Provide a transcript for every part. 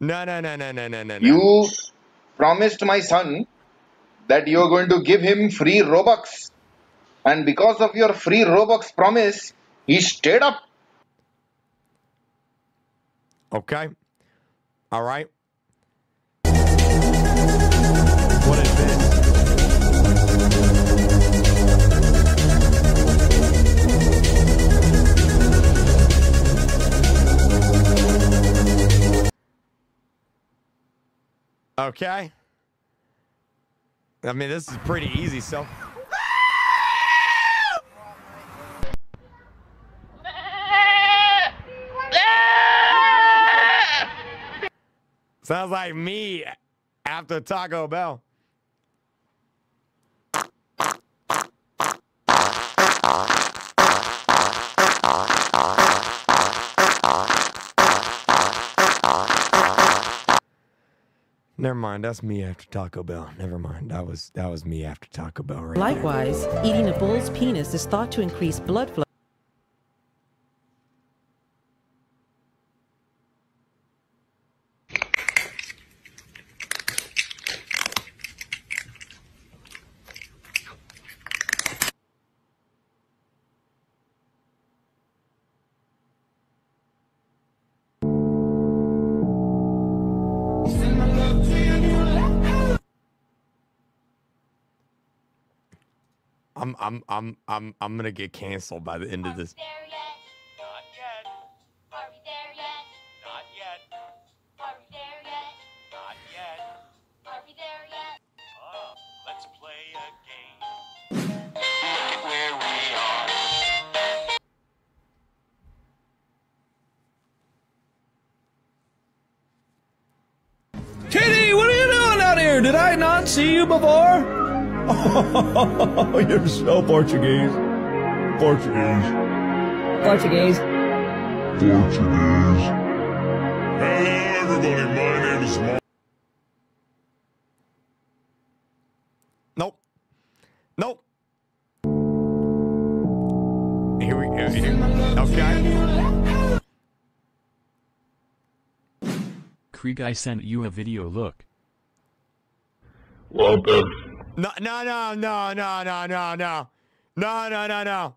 No, no, no, no, no, no, no. no. You promised my son that you're going to give him free Robux. And because of your free Robux promise, he stayed up. Okay. All right. Okay. I mean, this is pretty easy. So, sounds like me after Taco Bell. Never mind, that's me after Taco Bell. Never mind, that was that was me after Taco Bell. Right there. Likewise, eating a bull's penis is thought to increase blood flow. I'm I'm I'm I'm I'm gonna get canceled by the end of this. katie what are you doing out here? Did I not see you before? Oh, you're so Portuguese. Portuguese. Portuguese. Portuguese. Hello, everybody. My name is Mark. Nope. Nope. Here we go. Here. Okay. Kreek, I sent you a video. Look. Well, then, no, no, no, no, no, no, no, no. No, no, no, no.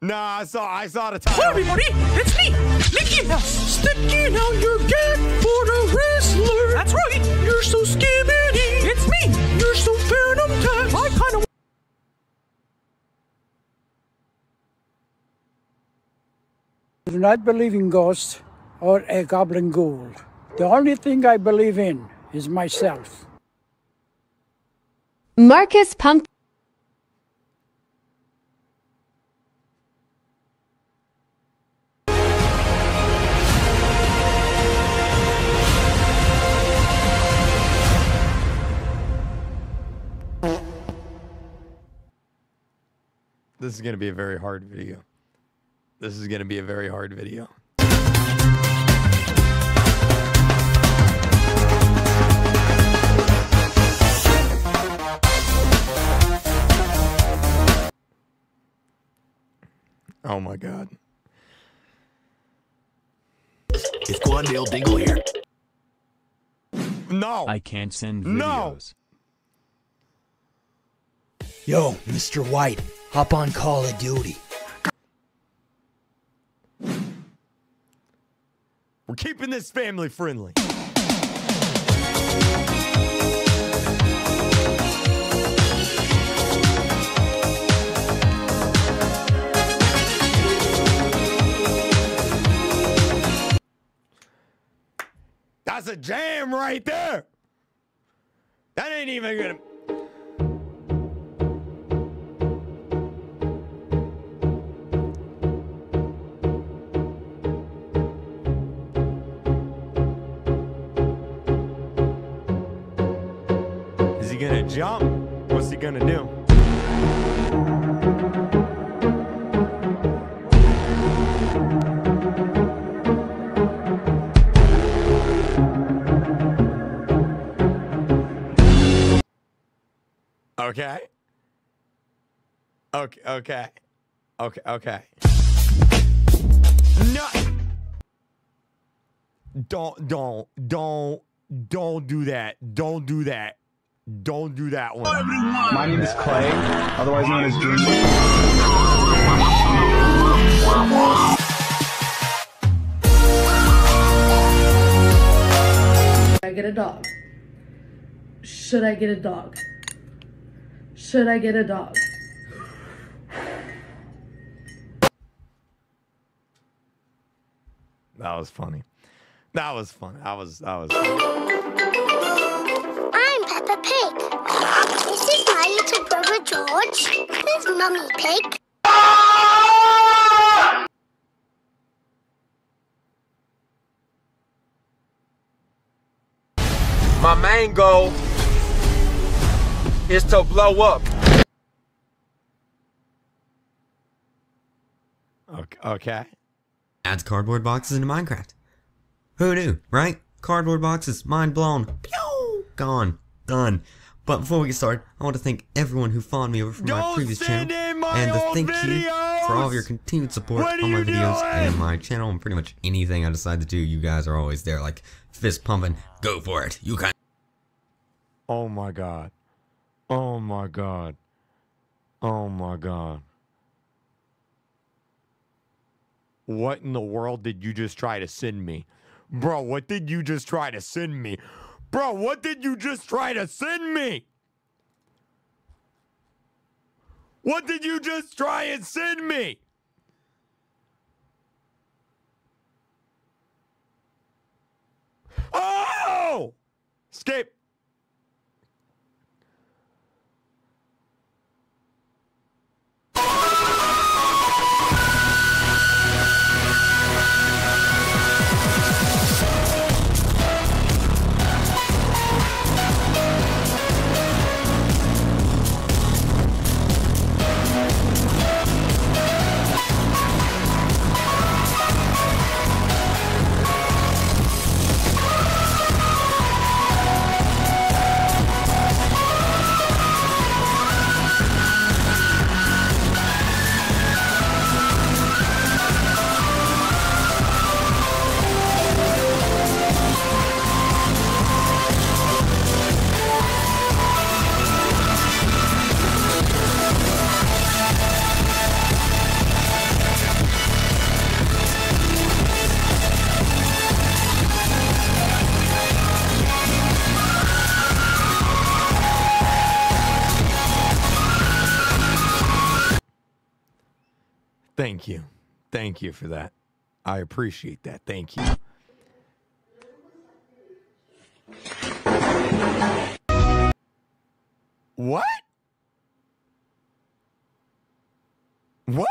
No, I saw, I saw the title. Hello, everybody. It's me, Mickey Mouse. Sticking out your gag for the wrestler. That's right. You're so skibbity. It's me. You're so phantom time. I kind of... I do not believe in ghosts or a goblin ghoul. The only thing I believe in is myself. Marcus Pump. This is gonna be a very hard video. This is gonna be a very hard video. Oh my god. It's Glendale Dingle here. No. I can't send videos. No. Yo, Mr. White, hop on Call of Duty. We're keeping this family friendly. That's a jam right there. That ain't even gonna. Is he gonna jump? What's he gonna do? Okay. Okay. Okay. Okay. Okay. No. don't, don't, don't, don't do that. Don't do that. Don't do that one. My name is Clay, otherwise known as Junior. I get a dog? Should I get a dog? Should I get a dog? That was funny. That was funny. That was that was. I'm Peppa Pig. This is my little brother George. This is Mummy Pig. My main goal is to blow up. Okay. okay. Adds cardboard boxes into Minecraft. Who knew, right? Cardboard boxes, mind blown. Pew! Gone. Done. But before we get started, I want to thank everyone who followed me over from my Don't previous send channel. in my and to old thank you for all of your continued support What on my you videos and my channel and pretty much anything I decide to do. You guys are always there, like fist pumping. Go for it. You can. Oh my god. Oh my god. Oh my god. What in the world did you just try to send me? Bro, what did you just try to send me? Bro, what did you just try to send me? What did you just try and send me? Oh! Escape. Oh! Thank you. Thank you for that. I appreciate that. Thank you. What? What?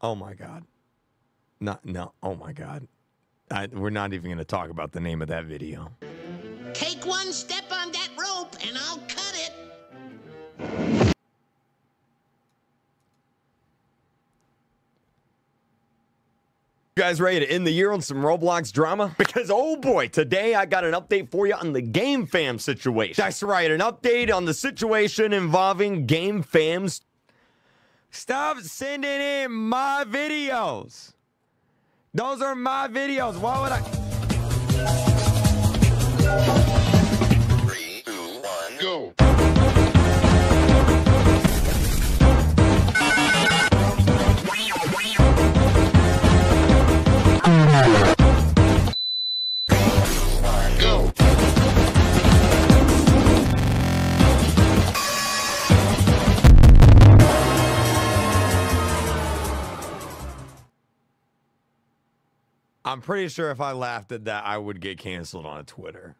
Oh my god. Not no. Oh my god. I, we're not even going to talk about the name of that video. Take one step on that rope and I'll cut it. You guys ready to end the year on some Roblox drama? Because oh boy, today I got an update for you on the Game Fam situation. That's right, an update on the situation involving Game Fam's. Stop sending in my videos. Those are my videos. Why would I? Go. Go. I'm pretty sure if I laughed at that, I would get canceled on Twitter.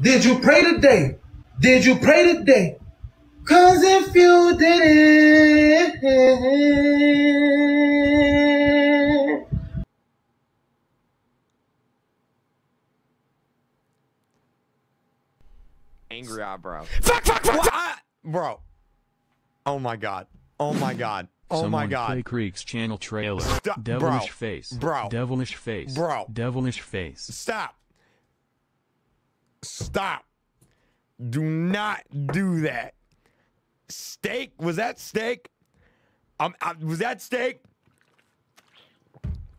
Did you pray today? Did you pray today? Cause if you didn't, Angry eyebrow. Fuck, fuck, fuck, fuck. Bro. Oh my god. Oh my god. Oh Someone my god. Play Kreek's channel trailer. Stop- Devilish bro. face. Bro. Devilish face. Bro. Devilish face. Stop. Stop. Do not do that. Steak? Was that steak? Um, uh, was that steak?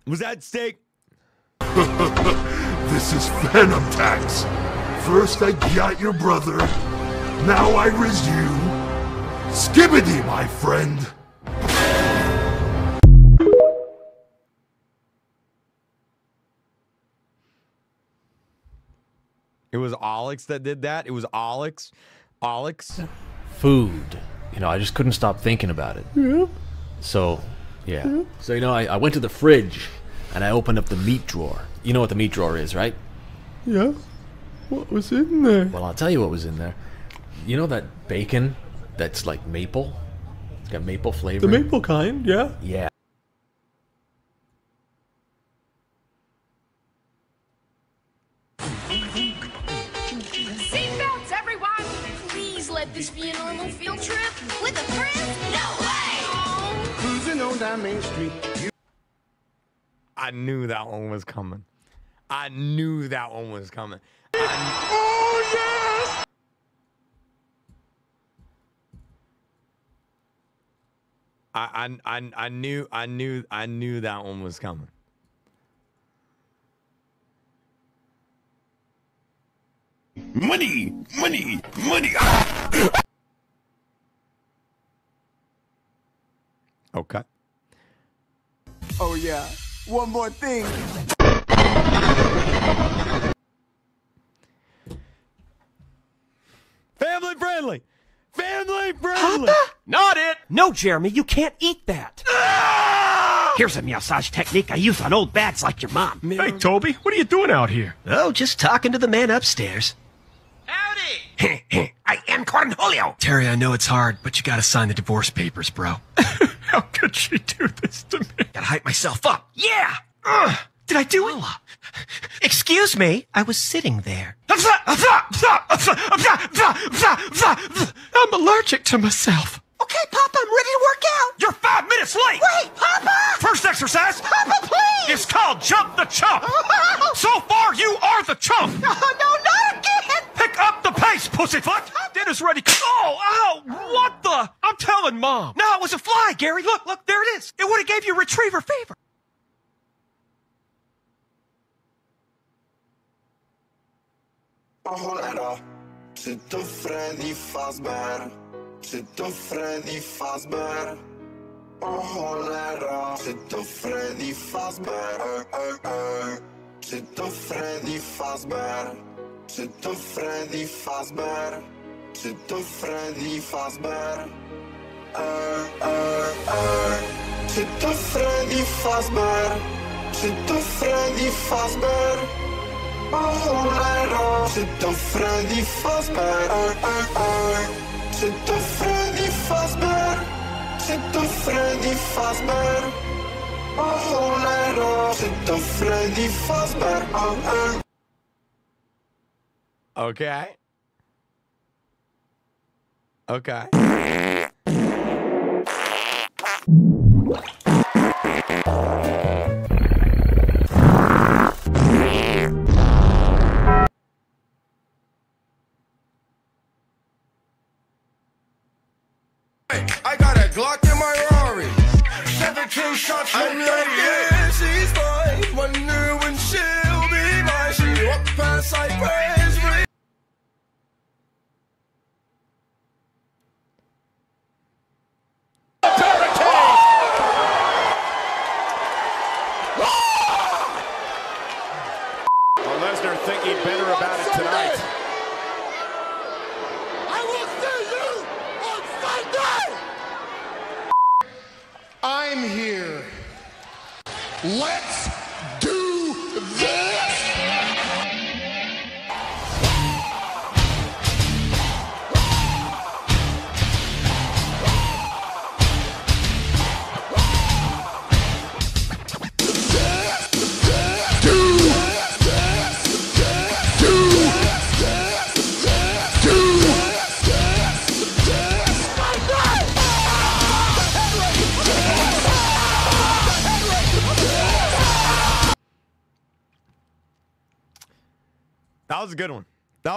Was that steak? this is Fanum tax. First I got your brother, now I riz you. Skibbity, my friend. It was Alex that did that. It was Alex. Alex. Food. You know, I just couldn't stop thinking about it. Yeah. So, yeah. Yeah. So, you know, I, I went to the fridge and I opened up the meat drawer. You know what the meat drawer is, right? Yeah. What was in there? Well, I'll tell you what was in there. You know that bacon that's like maple? It's got maple flavor. The maple kind, yeah. Yeah. Seatbelts, everyone! Please let this be a normal field trip with a friend? No way! Cruising on down Main Street. I knew that one was coming. I knew that one was coming. Oh, yes! I, I, I, I knew, I knew, I knew that one was coming. Money, money, money. Okay. Oh yeah. One more thing. Family friendly. Family friendly. Not it! No, Jeremy, you can't eat that. Ah! Here's a massage technique I use on old bags like your mom. Hey, Toby, what are you doing out here? Oh, just talking to the man upstairs. Howdy! I am Cornholio. Terry, I know it's hard, but you gotta sign the divorce papers, bro. How could she do this to me? Gotta hype myself up. Yeah! Ugh. Did I do it? Oh. Excuse me, I was sitting there. I'm allergic to myself. Okay, Papa, I'm ready to work out. You're five minutes late. Wait, Papa! First exercise Papa, please! is called jump the chump. Oh. So far, you are the chump. No, no, not again! Pick up the pace, pussyfoot. Dinner's ready. Oh, ow! What the? I'm telling mom. No, it was a fly, Gary. Look, look, there it is. It would have gave you retriever fever. Oh cholera, czy to Freddy Fazbear? Czy to Freddy Fazbear? O cholera, czy to Freddy Fazbear? Er, er, er. Czy to Freddy Fazbear? Czy to Freddy Fazbear? Czy to Freddy Fazbear? Czy to Freddy Fazbear? Czy to Freddy Fazbear? Czy to Freddy Fazbear? Czy to Freddy Fazbear? Czy to Freddy Fazbear? O cholera, czy to Freddy Fazbear? Er. Okay. Okay. Glock in my Rari. 17 shots I'm like, yeah, she's fine. Wonder when she'll be mine. She walked past praise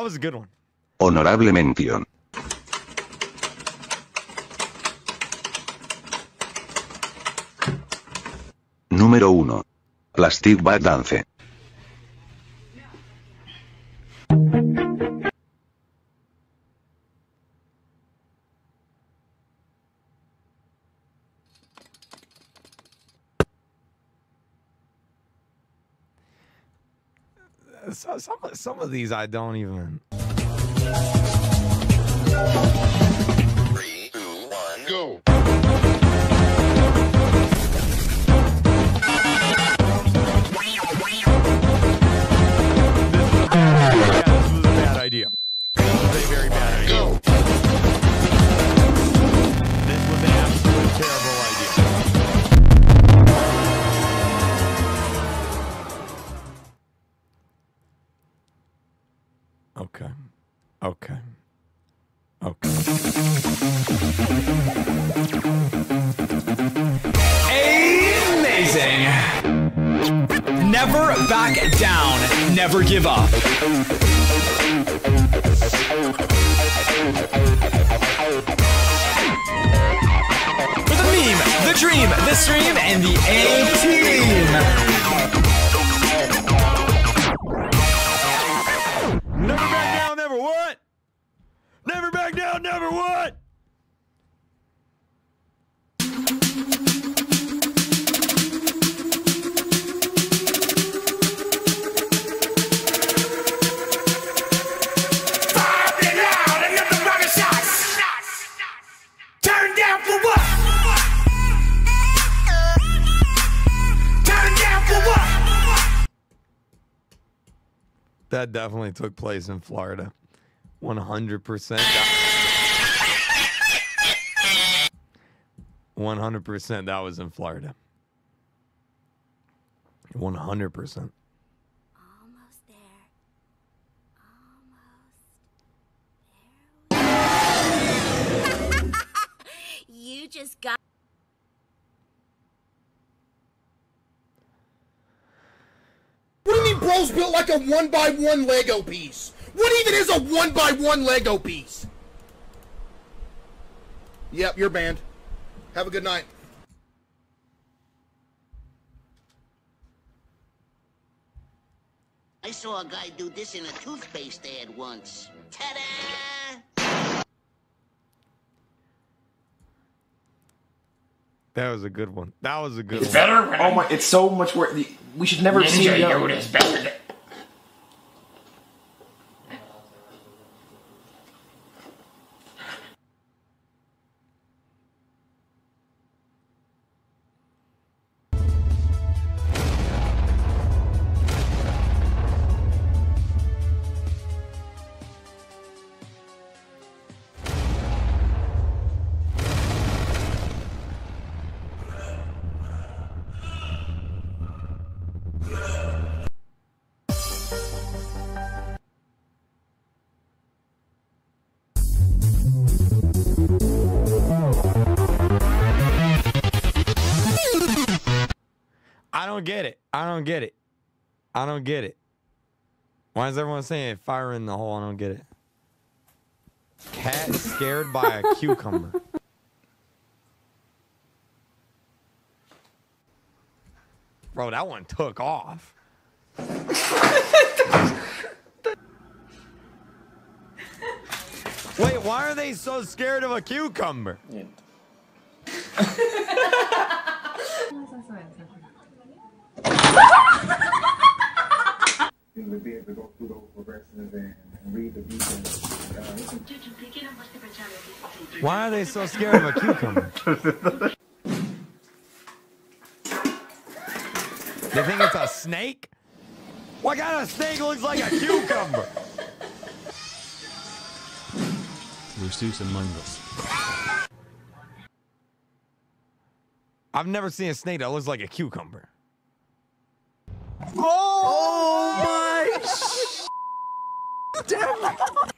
was a good one. Honorable mención. Número 1. Plastic Bag Dance. Some some of these I don't even. Took place in Florida. 100%. 100% that was in Florida. 100%. Almost there. You just got. What do you mean bro's built like a one by one Lego piece? What even is a one by one Lego piece? Yep, you're banned. Have a good night. I saw a guy do this in a toothpaste ad once. Ta-da! That was a good one. That was a good It's one. better. Oh my! It's so much worse. We should never Ninja see it. Yoda's better I don't get it. I don't get it. I don't get it. Why is everyone saying fire in the hole? I don't get it. Cat scared by a cucumber. Bro, that one took off. Wait, why are they so scared of a cucumber? You would be able to go through those progressions and, and read the beacons. Why are they so scared of a cucumber? they think it's a snake? What kind of snake looks like a cucumber? Lusus among us. I've never seen a snake that looks like a cucumber. Oh, my! Damn it!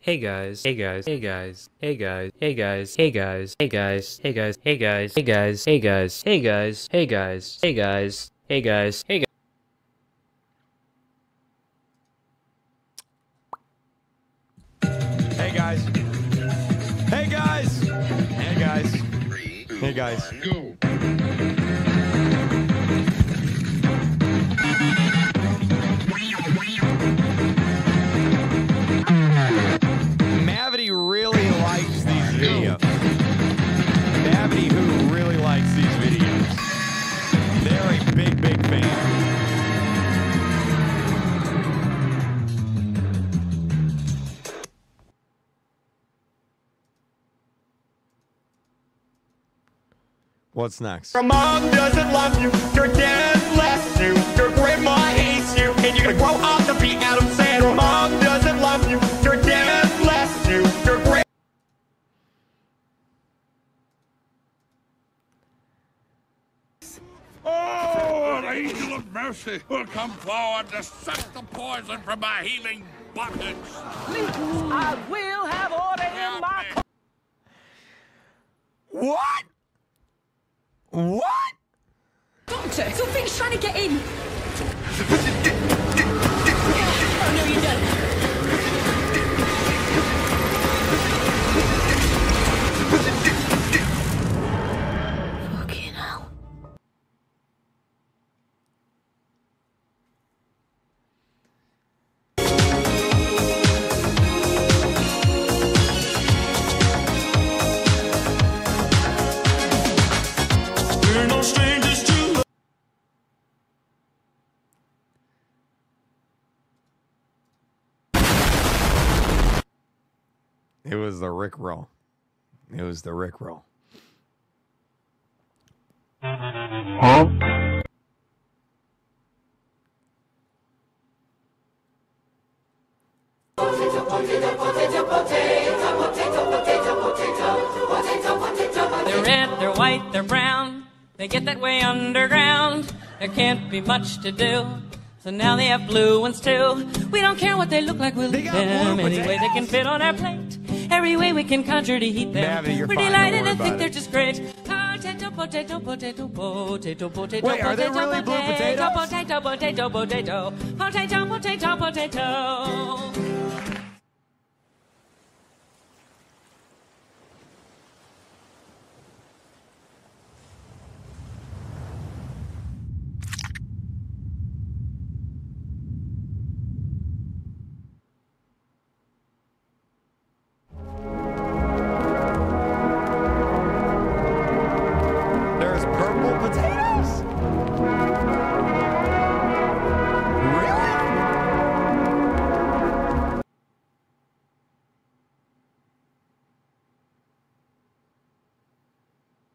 hey guys, hey guys, hey guys, hey guys, hey guys, hey guys, hey guys, hey guys, hey guys, hey guys, hey guys, hey guys, hey guys, hey guys, hey guys. Hey guys. Hey guys. Hey guys. Hey guys. Hey guys. Go. What's next? Your mom doesn't love you, your dad left you, your grandma hates you, and you're gonna grow up to be Adam Sandler. Your mom doesn't love you, your dad left you, your grand. Oh, an angel of mercy will come forward to suck the poison from my healing buttocks. I will have order in my What? What? Doctor, something's trying to get in. It was the Rick roll. It was the Rick roll. Huh? They're red, they're white, they're brown. They get that way underground. There can't be much to do. So now they have blue ones too. We don't care what they look like, we'll eat them blue any way they can fit on our plate. Every way we can conjure to heat them. You're We're fine, don't delighted worry and think they're just great. Potato, potato, potato, potato, potato, Wait, are they potato, really blue potato, potatoes? potato, potato, potato, potato, potato, potato.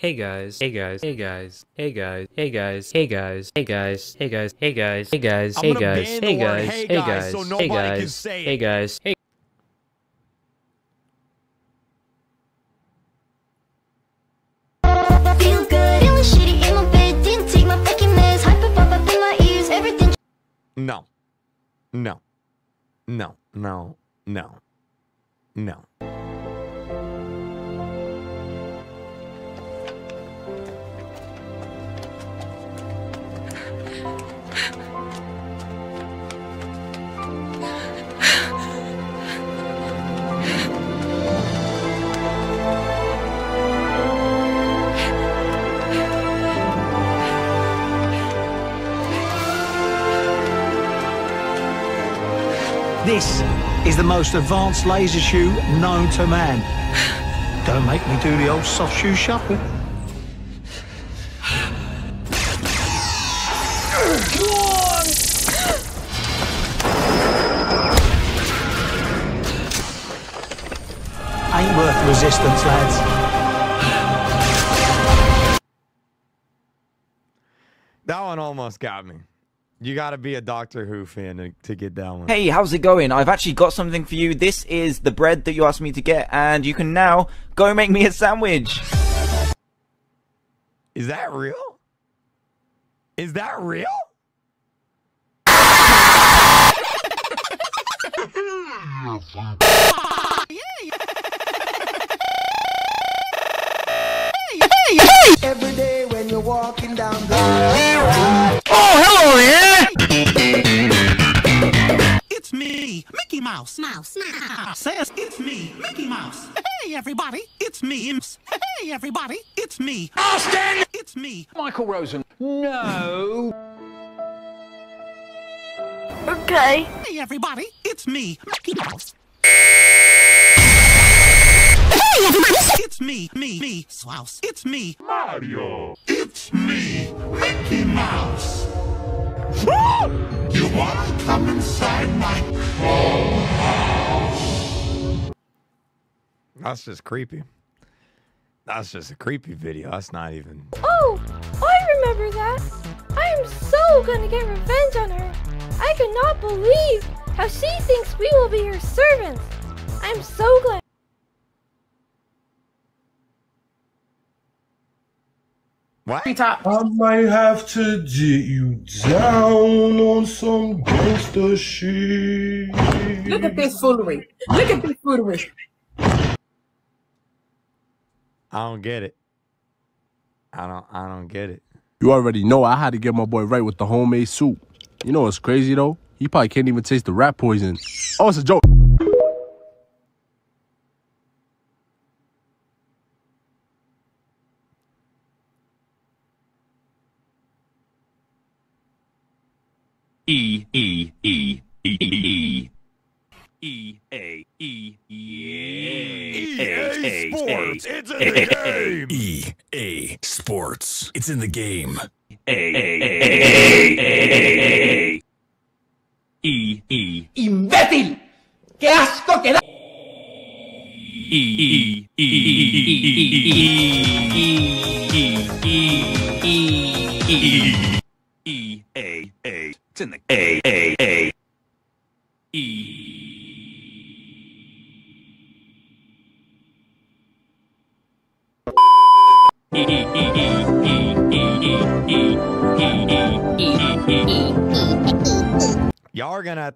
Hey guys, hey guys, hey guys, hey guys, hey guys, hey guys, hey guys, hey guys, hey guys, hey guys, I'm hey gonna guys, ban the hey guys, hey hey guys guys, hey nobody can guys, hey guys, hey Feel good, feeling shitty in my bed. Didn't take my fucking meds. Hyper pop up in my ears. Everything. No. No. No. No. No. No. This is the most advanced laser shoe known to man. Don't make me do the old soft shoe shuffle. Ain't worth resistance, lads. That one almost got me. You got to be a Doctor Who fan to, to get that one. Hey, how's it going? I've actually got something for you. This is the bread that you asked me to get, and you can now go make me a sandwich. Is that real? Is that real? Every day when you're walking down the Oh, hello there! It's me, Mickey Mouse. Mouse. Mouse. Says it's me, Mickey Mouse. Hey everybody, it's me. Hey everybody, it's me. Austin! It's me. Michael Rosen. No. Okay. Hey everybody, it's me, Mickey Mouse. Hey everybody, it's me, me, me, Swouse. It's me, Mario. It's me, Mickey Mouse. You wanna come inside my That's just creepy. That's just a creepy video. That's not even. Oh, I remember that. I am so gonna get revenge on her. I cannot believe how she thinks we will be her servants. I'm so glad. What? I might have to get you down on some gangster shit. Look at this foolery. Look at this foolery. I don't get it. I don't. I don't get it. You already know I had to get my boy right with the homemade soup. You know what's crazy though? He probably can't even taste the rat poison. Oh, it's a joke. E E E E E E A E EA Sports, it's in the game. EA Sports, it's in the game. E E ¡Imbécil! ¡Qué asco que da! E E E E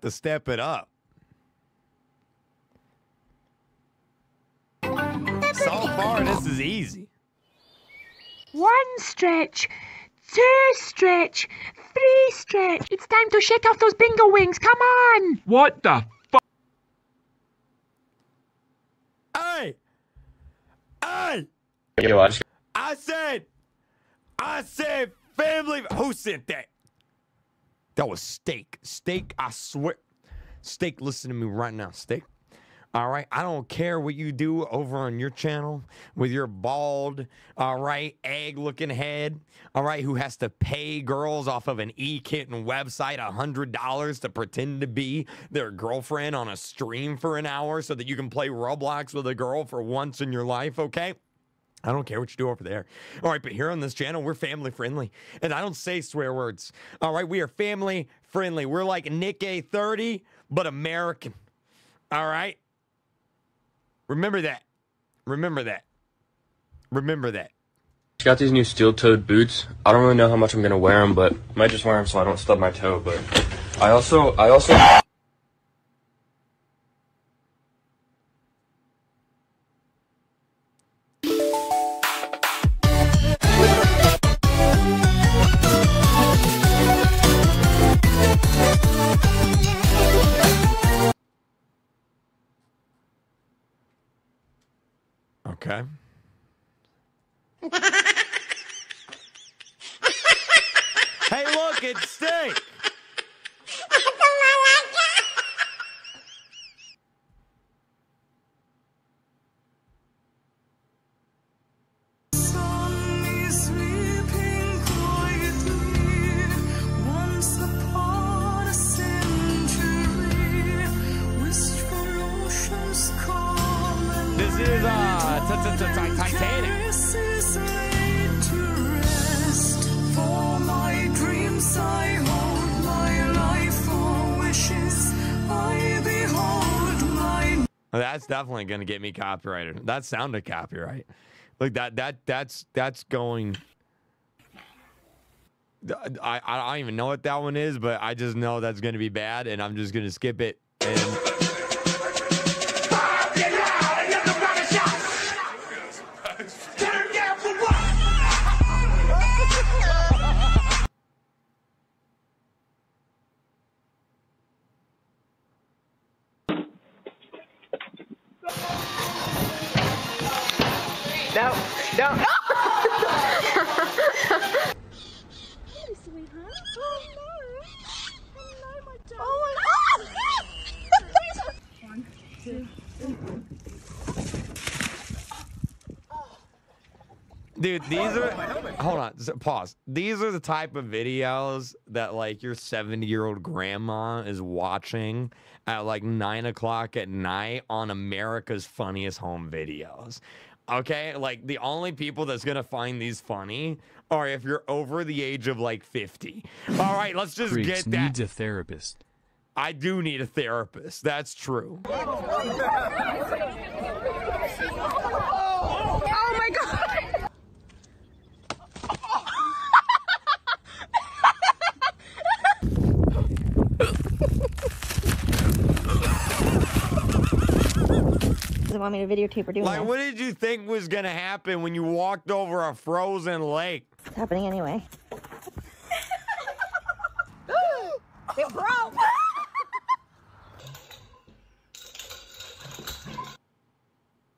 to step it up. So far, this is easy. One stretch, two stretch, three stretch. It's time to shake off those bingo wings. Come on. What the fuck? Hey! Hey! Yo, I just I said, I said family. Who sent that? That was Steak. Steak, I swear. Steak, listen to me right now. Steak. All right. I don't care what you do over on your channel with your bald, all right, egg looking head, all right, who has to pay girls off of an e kitten website $100 to pretend to be their girlfriend on a stream for an hour so that you can play Roblox with a girl for once in your life, okay? I don't care what you do over there. All right, but here on this channel, we're family friendly. And I don't say swear words. All right, we are family friendly. We're like Nick A30, but American. All right? Remember that. Remember that. Remember that. got these new steel-toed boots. I don't really know how much I'm gonna wear them, but I might just wear them so I don't stub my toe. But I also, I also. Okay. hey, look, it's Steak. Definitely gonna get me copyrighted. That sounded copyright. Like that that that's that's going I, I don't even know what that one is, but I just know that's gonna be bad and I'm just gonna skip it and No, no. Hey, sweetheart. Oh, no. Hello, my darling. Oh, my One, two, three. Dude, these are hold on, pause. These are the type of videos that like your 70 year old grandma is watching at like nine o'clock at night on America's funniest home videos. Okay, like the only people that's gonna find these funny are if you're over the age of like 50. All right, let's just Kreek's get that. needs a therapist. I do need a therapist. That's true. Oh my god! Doesn't want me to videotape her doing Like, this. what did you think was gonna happen when you walked over a frozen lake? It's happening anyway. it broke!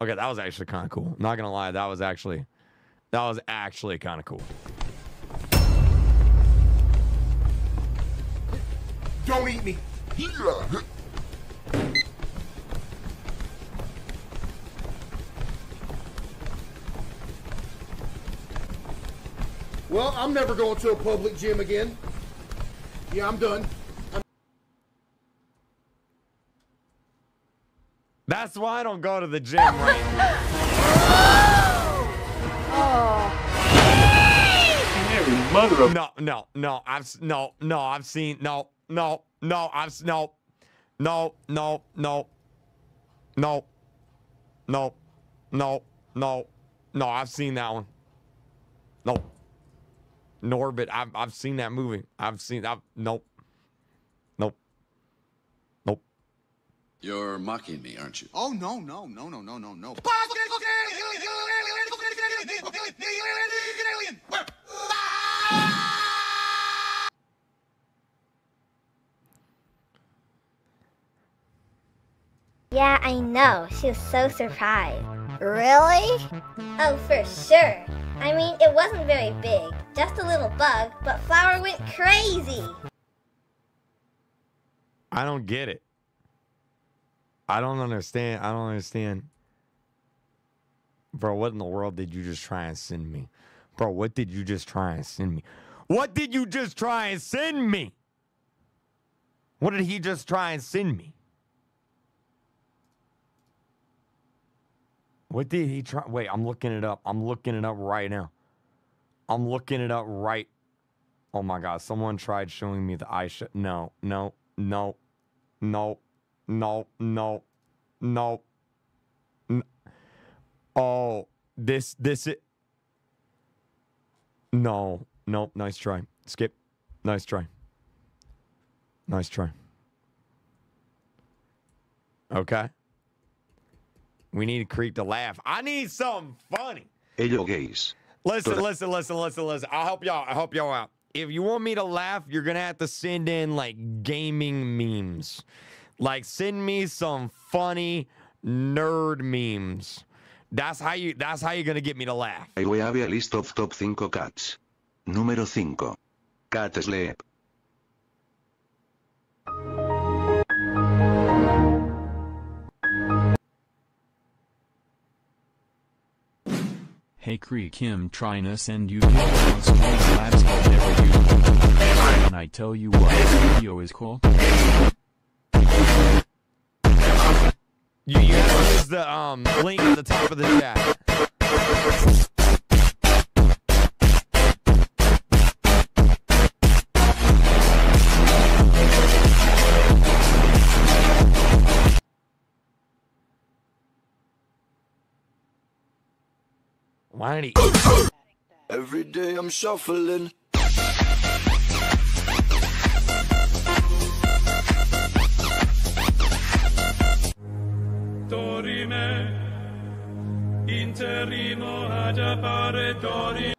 Okay, that was actually kind of cool. Not gonna lie, that was actually, that was actually kind of cool. Don't eat me. Well, I'm never going to a public gym again. Yeah, I'm done. That's why I don't go to the gym right now. Mother of No, no, no. I've no, no. I've seen no, no, no. I've no, no, no, no, no, no, no, no, no. I've seen that one. No. Norbit, I've I've seen that movie. I've seen. I've nope, nope, nope. You're mocking me, aren't you? Oh, no, no, no, no, no, no, no. Yeah, I know. She was so surprised. Really? Oh, for sure. I mean, it wasn't very big, just a little bug, but Flower went crazy. I don't get it. I don't understand. I don't understand. Bro, what in the world did you just try and send me? Bro, what did you just try and send me? What did you just try and send me? What did he just try and send me? What did he try? Wait, I'm looking it up. I'm looking it up right now. I'm looking it up right. Oh my God. Someone tried showing me the eye shot. No, no, no, no, no, no, no. N- Oh, this, this it. No, nope. Nice try. Skip. Nice try. Nice try. Okay. We need a Kreek to laugh. I need something funny. Hello, gays. Listen, listen, listen, listen, listen. I'll help y'all. I'll help y'all out. If you want me to laugh, you're gonna have to send in like gaming memes. Like send me some funny nerd memes. That's how you that's how you're gonna get me to laugh. I we have a list of top 5 cats. Número 5. Cat Sleep. Hey Kreek him trying to send you labs whenever you And I tell you what this video is called. You, use the um link at the top of the chat. Whiny. Every day I'm shuffling. Dorime, interimo ad appare Dorime.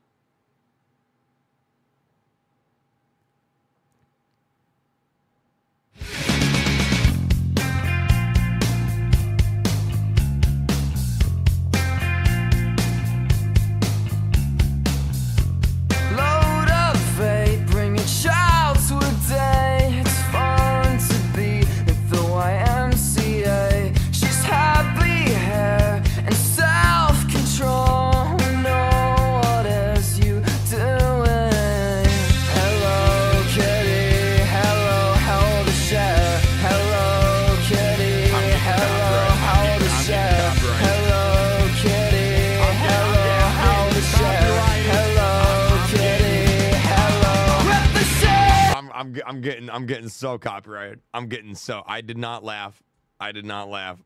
so copyrighted. I'm getting so. I did not laugh. I did not laugh.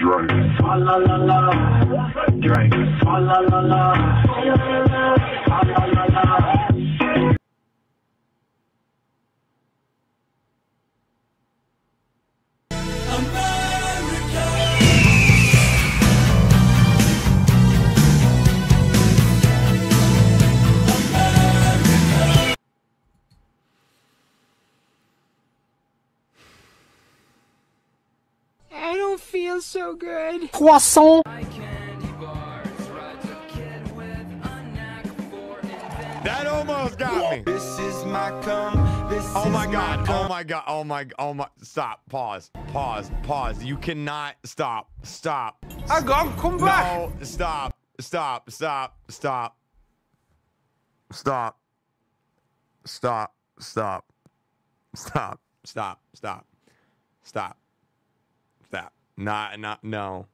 Drink. Drink. So good. Croissant. That almost got me. This is my cum. This Oh my is god. cum. Oh my god. Oh my oh my stop. Pause. Pause. Pause. You cannot stop. Stop. I got come back. No, stop. Stop. Stop. Stop. Stop. Stop. Stop. Stop. Stop. Stop. Stop. Not not no.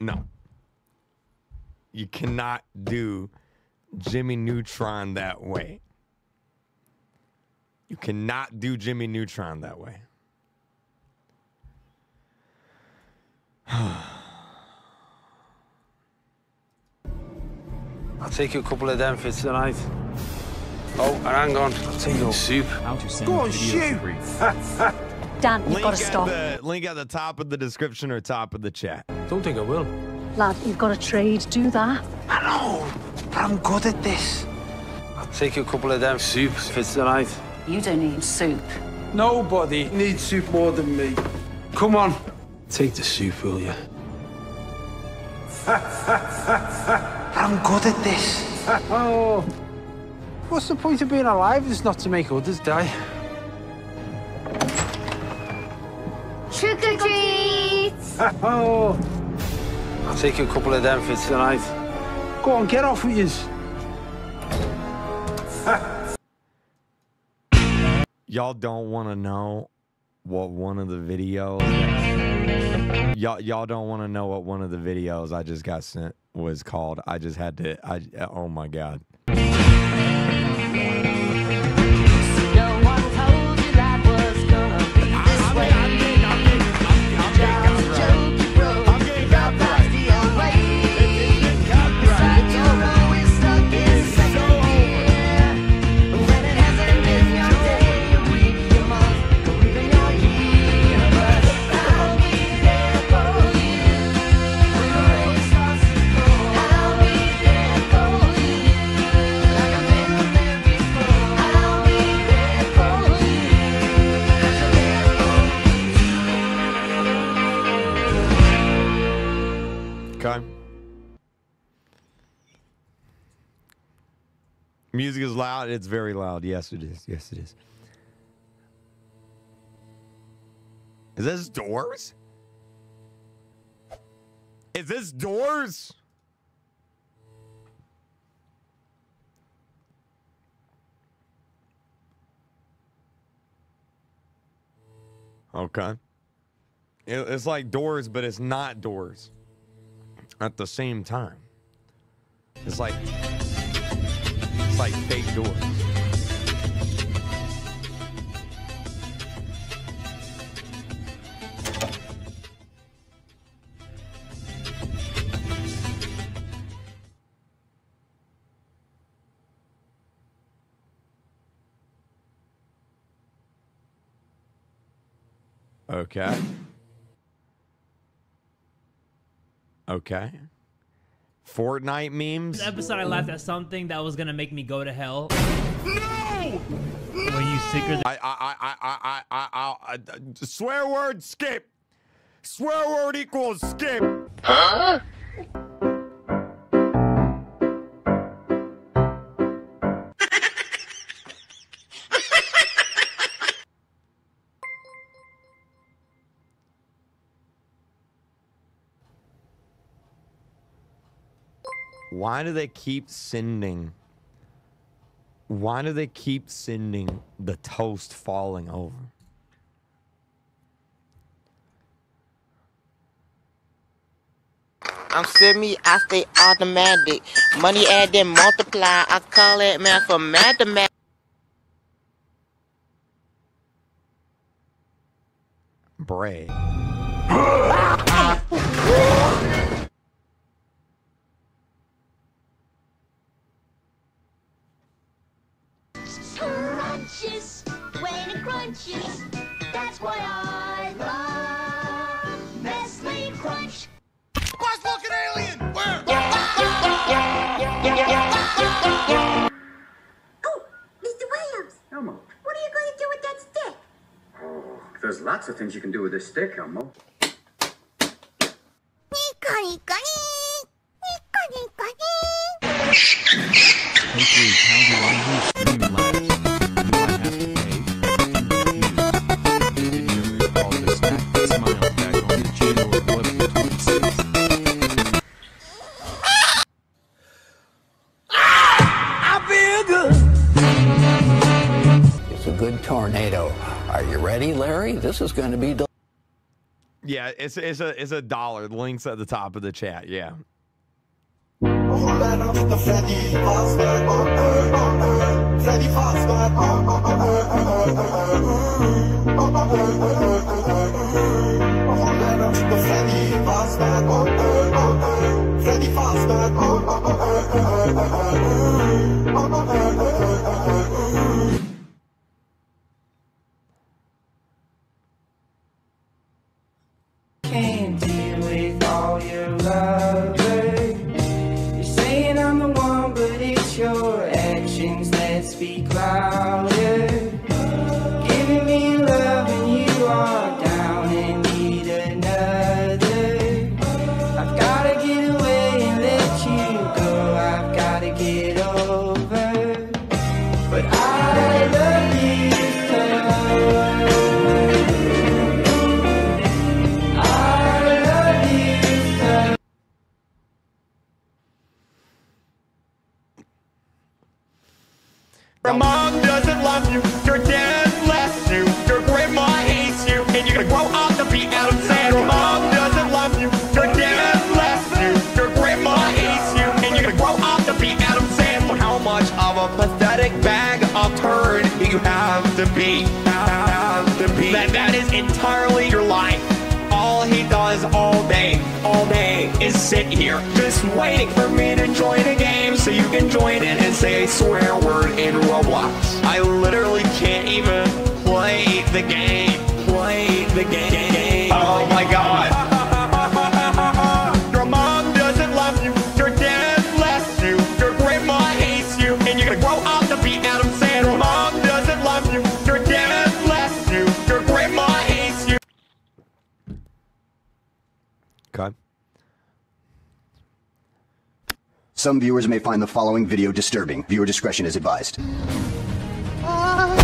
No. You cannot do Jimmy Neutron that way. You cannot do Jimmy Neutron that way. I'll take you a couple of them for tonight. Oh, and hang on. I'll take you soup. How to send Go on, video shoot. Dan, you've link got to stop. the link at the top of the description or top of the chat. Don't think I will. Lad, you've got to trade. Do that. I know, but I'm good at this. I'll take a couple of them soup for tonight. You don't need soup. Nobody needs soup more than me. Come on. Take the soup, will you? I'm good at this. oh. What's the point of being alive if it's not to make others die? Trick or treat! oh. I'll take you a couple of them for tonight. Go on, get off with yous. Y'all don't want to know what one of the videos y'all y'all don't want to know what one of the videos I just got sent was called. I just had to I oh my god. Thank you. Music is loud. It's very loud. Yes, it is. Yes, it is. Is this doors? Is this doors? Okay. It's like doors, but it's not doors at the same time. It's like doors. Okay. Okay. Fortnite memes. This episode, I laughed at something that was gonna make me go to hell. No! When you secret. I I I I I I I, I swear word skip. Swear word equals skip. Huh? Why do they keep sending? Why do they keep sending the toast falling over? I'm semi, I stay automatic. Money add then multiply. I call it math for mathematics. Bray. Oh, Mr. Williams. Elmo, What are you going to do with that stick? oh, there's lots of things you can do with this stick, Elmo. It's it's a it's a dollar. The link's at the top of the chat. Yeah. Day sit here, just waiting for me to join a game so you can join in and say a swear word in Roblox. I literally can't even play the game. Play the game. Oh my god. Some viewers may find the following video disturbing. Viewer discretion is advised. Ah,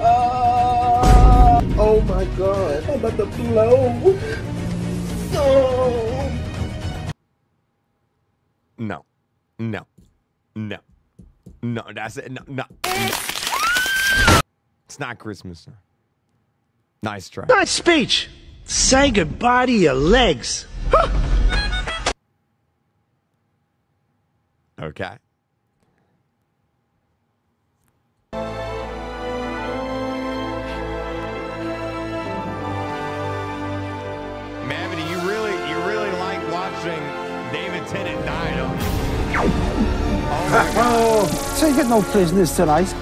ah. Oh my god, I'm about to blow. Oh. No. No. No. No. That's it. No. No. It's not Christmas. Nice try. Nice speech. Say goodbye to your legs. Okay. Mavity, you really, you really like watching David Tennant die, don't you? Oh, so you get no prisoners tonight.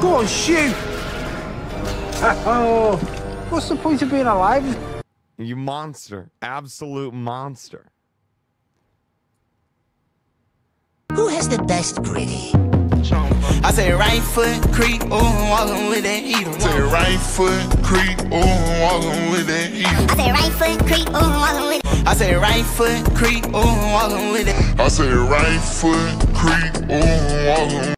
Go on, shoot. oh, what's the point of being alive? You monster. Absolute monster. Who has the best gritty? I say right foot creep, ooh, walking with that heater. Say right foot creep, ooh, walking with that heater. I say right foot creep, ooh, I'm walking with. I say right foot creep, ooh, walking with it. I say right foot creep, ooh, walking.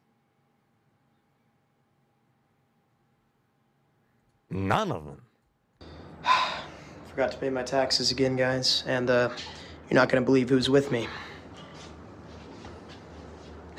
None of them. Forgot to pay my taxes again, guys, and uh, you're not gonna believe who's with me.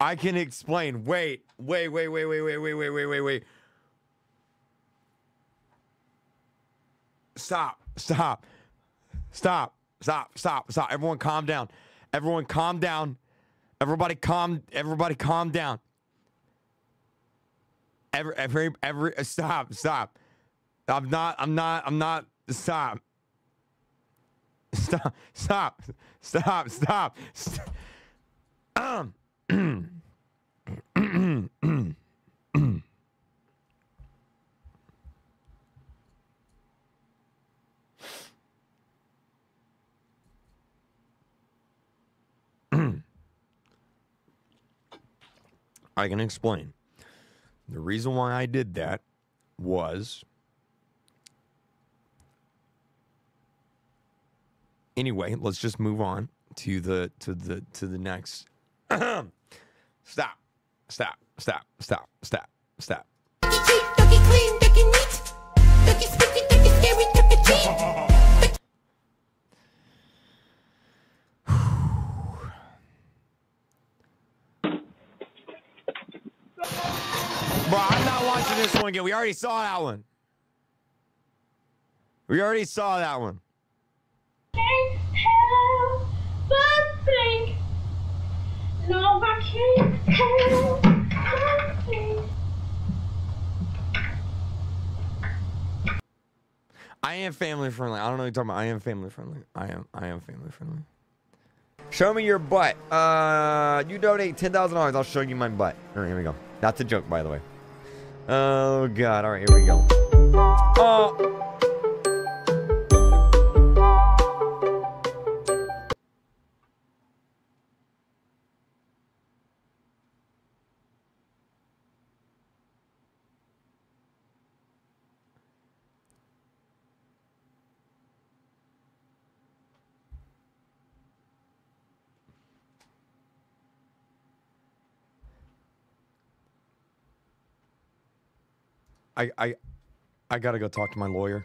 I can explain. Wait. Wait. Wait. Wait. Wait. Wait. Wait. Wait. Wait. Wait. Wait. Stop. Stop. Stop. Stop. Stop. Stop. Everyone calm down. Everyone calm down. Everybody calm everybody calm down. Every every every stop. Stop. I'm not I'm not I'm not stop. Stop. Stop. Stop. Stop. Stop. Um I can explain. The reason why I did that was anyway, let's just move on to the to the to the next stop. Stop. Stop. Stop. Stop. Stop. Bro, I'm not watching this one again. We already saw that one. We already saw that one. But think, I am family friendly. I don't know what you're talking about. I am family friendly. I am. I am family friendly. Show me your butt. Uh, you donate ten thousand dollars. I'll show you my butt. All right, here we go. That's a joke, by the way. Oh God. All right, here we go. Oh. I I I gotta go talk to my lawyer.